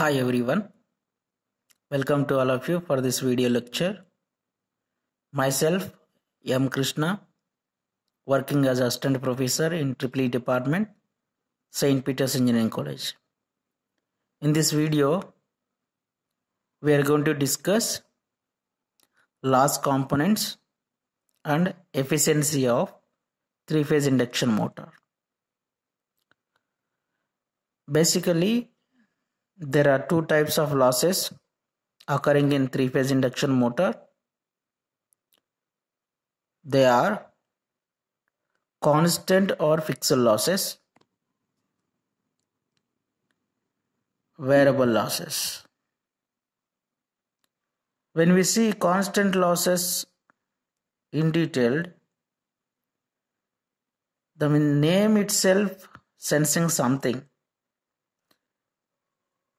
Hi everyone, welcome to all of you for this video lecture. Myself, M. Krishna, working as assistant professor in Triple E department, St. Peter's Engineering College. In this video, we are going to discuss loss components and efficiency of three-phase induction motor. Basically, there are two types of losses occurring in three-phase induction motor. They are constant or fixed losses, variable losses. When we see constant losses in detail, the name itself sensing something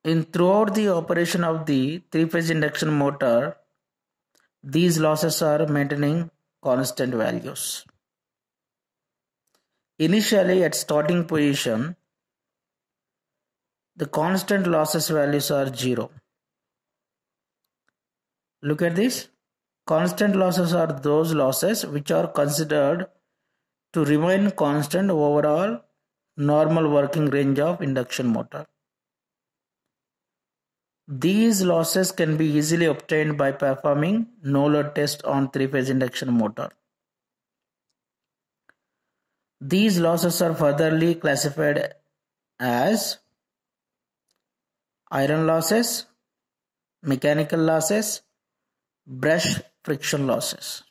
in throughout the operation of the three-phase induction motor, these losses are maintaining constant values. Initially at starting position, the constant losses values are zero. Look at this. Constant losses are those losses which are considered to remain constant overall normal working range of induction motor. These losses can be easily obtained by performing no-load test on three-phase induction motor. These losses are furtherly classified as iron losses, mechanical losses, brush friction losses.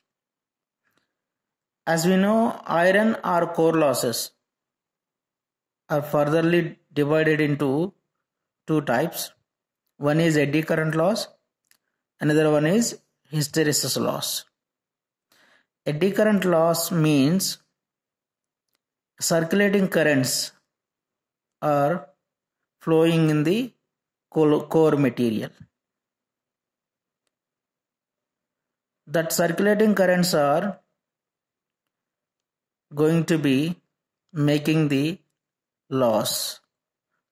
As we know, iron or core losses are furtherly divided into two types one is eddy current loss, another one is hysteresis loss. Eddy current loss means circulating currents are flowing in the core material. That circulating currents are going to be making the loss.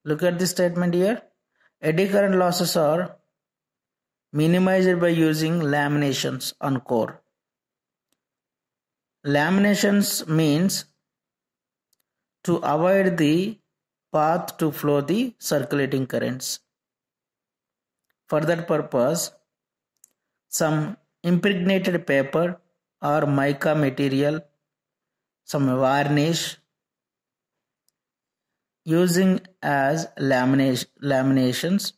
Look at this statement here. Eddy current losses are minimized by using laminations on core. Laminations means to avoid the path to flow the circulating currents. For that purpose, some impregnated paper or mica material, some varnish using as lamination, laminations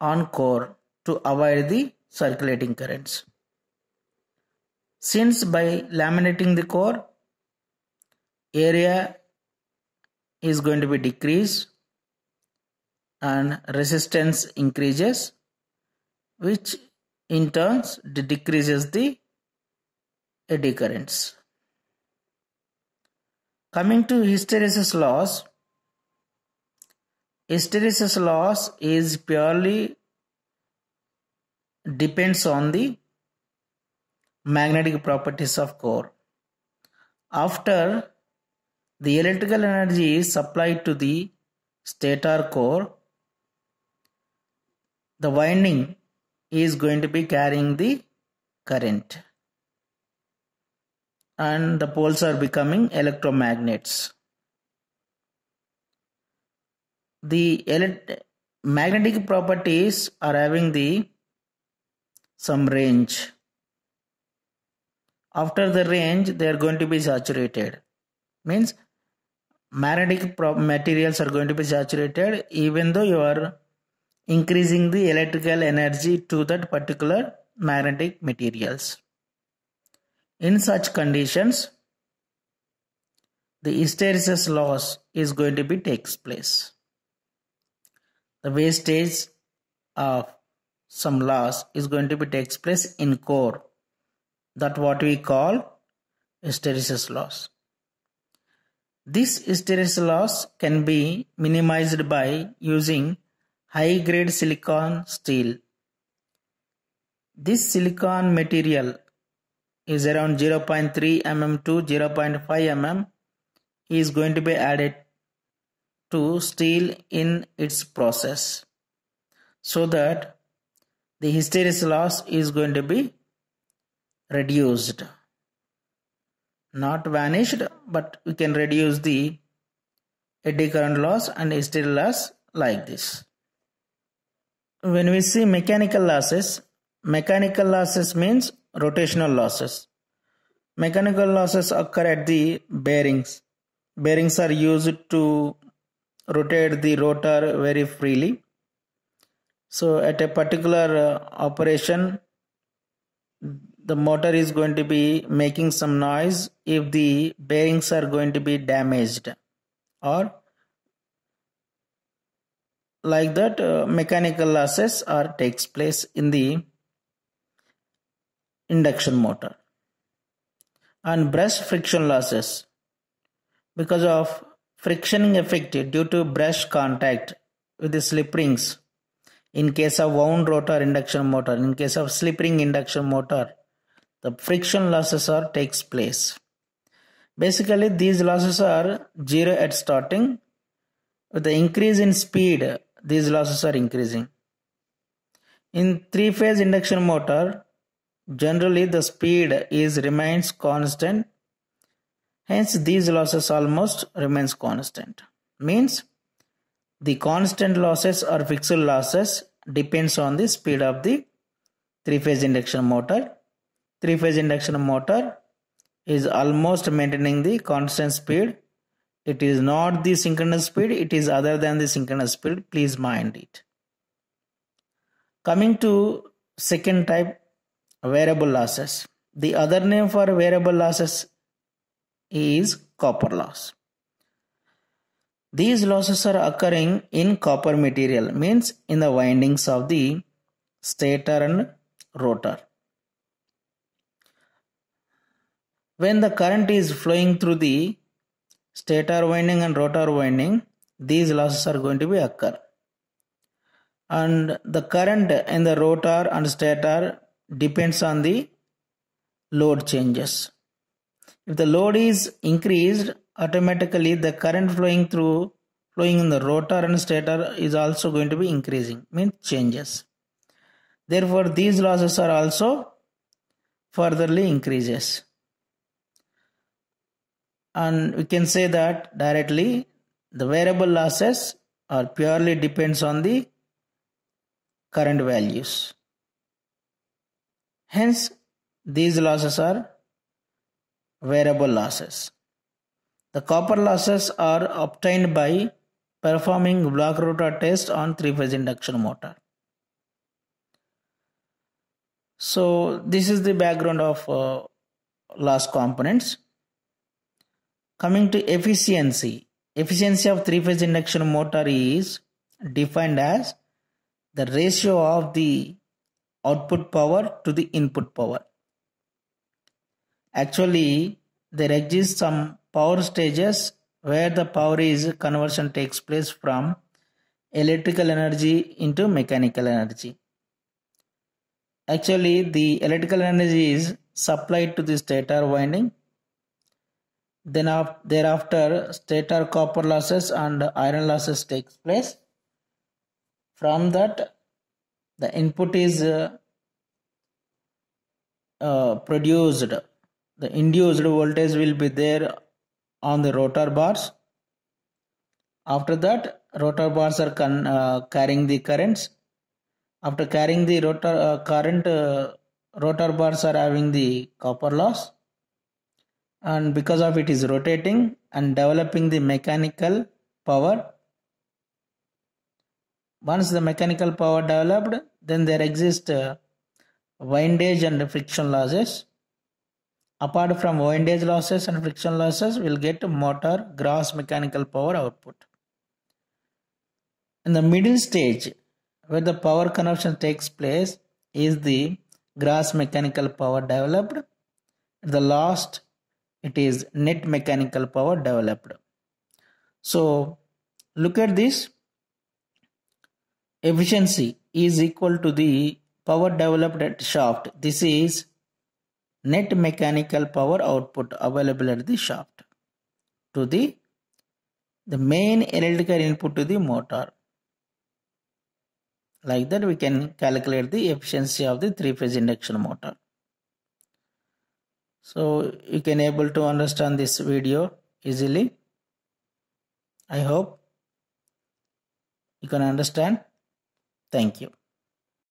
on core to avoid the circulating currents. Since by laminating the core, area is going to be decreased and resistance increases which in turn decreases the eddy currents. Coming to hysteresis loss, hysteresis loss is purely depends on the magnetic properties of core. After the electrical energy is supplied to the stator core, the winding is going to be carrying the current and the poles are becoming electromagnets. The magnetic properties are having the some range. After the range, they are going to be saturated. Means magnetic materials are going to be saturated even though you are increasing the electrical energy to that particular magnetic materials. In such conditions, the hysteresis loss is going to be takes place. The wastage of some loss is going to be takes place in core. That what we call hysteresis loss. This hysteresis loss can be minimized by using high grade silicon steel. This silicon material is around 0.3 mm to 0.5 mm is going to be added to steel in its process so that the hysteresis loss is going to be reduced. Not vanished but we can reduce the eddy current loss and hysteresis loss like this. When we see mechanical losses mechanical losses means rotational losses. Mechanical losses occur at the bearings. Bearings are used to rotate the rotor very freely. So at a particular uh, operation the motor is going to be making some noise if the bearings are going to be damaged or like that uh, mechanical losses are takes place in the induction motor and brush friction losses. Because of frictioning effect due to brush contact with the slip rings in case of wound rotor induction motor in case of slip ring induction motor the friction losses are takes place. Basically these losses are zero at starting. With the increase in speed these losses are increasing. In three-phase induction motor, generally the speed is remains constant. Hence, these losses almost remains constant. Means the constant losses or fixed losses depends on the speed of the three-phase induction motor. Three-phase induction motor is almost maintaining the constant speed it is not the synchronous speed, it is other than the synchronous speed. Please mind it. Coming to second type, variable losses. The other name for variable losses is copper loss. These losses are occurring in copper material, means in the windings of the stator and rotor. When the current is flowing through the stator winding and rotor winding, these losses are going to be occur. And the current in the rotor and stator depends on the load changes. If the load is increased, automatically the current flowing through flowing in the rotor and stator is also going to be increasing, means changes. Therefore, these losses are also furtherly increases and we can say that directly the variable losses are purely depends on the current values hence these losses are variable losses. The copper losses are obtained by performing block rotor test on three phase induction motor. So this is the background of uh, loss components. Coming to efficiency, efficiency of three-phase induction motor is defined as the ratio of the output power to the input power. Actually, there exist some power stages where the power is conversion takes place from electrical energy into mechanical energy. Actually, the electrical energy is supplied to the stator winding then thereafter stator copper losses and iron losses takes place. From that the input is uh, uh, produced. The induced voltage will be there on the rotor bars. After that rotor bars are uh, carrying the currents. After carrying the rotor uh, current uh, rotor bars are having the copper loss and because of it is rotating and developing the mechanical power once the mechanical power developed then there exist uh, windage and friction losses. Apart from windage losses and friction losses we'll get motor gross mechanical power output. In the middle stage where the power conversion takes place is the gross mechanical power developed. The last it is net mechanical power developed. So look at this. Efficiency is equal to the power developed at shaft this is net mechanical power output available at the shaft to the the main electrical input to the motor. Like that we can calculate the efficiency of the three-phase induction motor. So you can able to understand this video easily. I hope you can understand. Thank you.